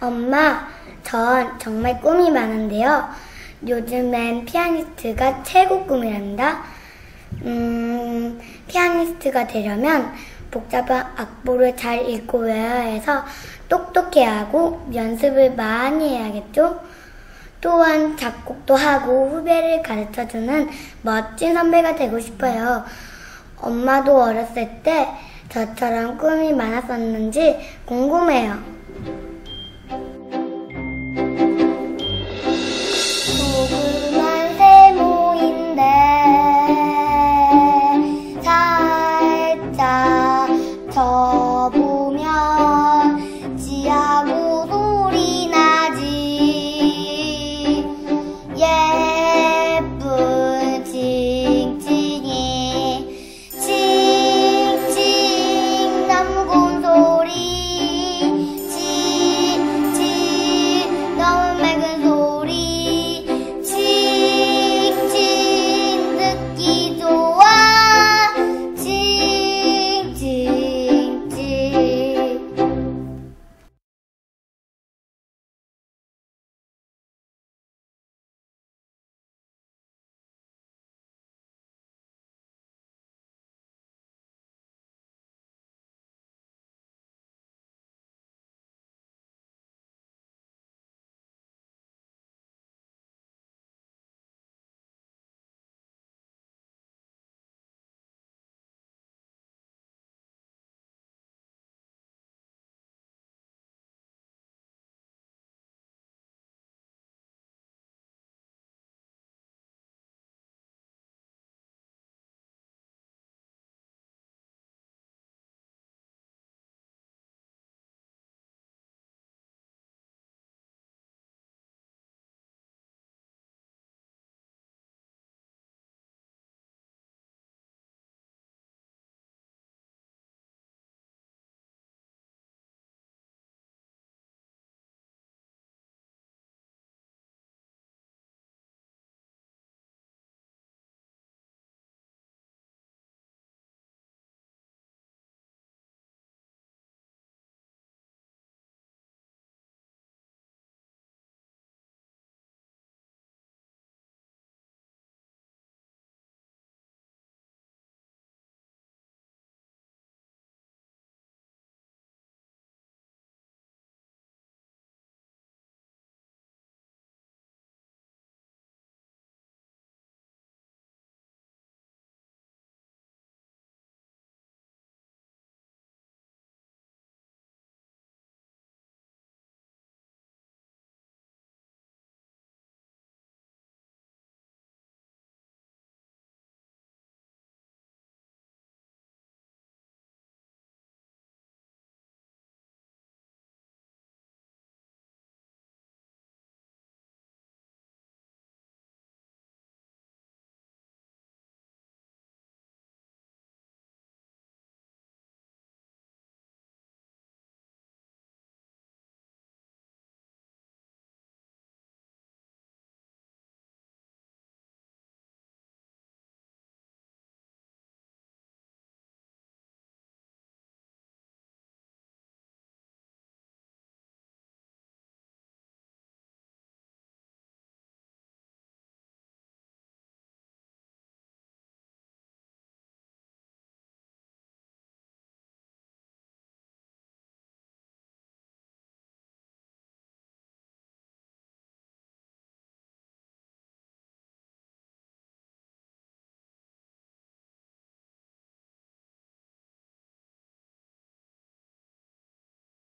엄마, 전 정말 꿈이 많은데요. 요즘엔 피아니스트가 최고 꿈이란다. 음, 피아니스트가 되려면 복잡한 악보를 잘 읽고 외워야 해서 똑똑해야 하고 연습을 많이 해야겠죠? 또한 작곡도 하고 후배를 가르쳐주는 멋진 선배가 되고 싶어요. 엄마도 어렸을 때 저처럼 꿈이 많았었는지 궁금해요.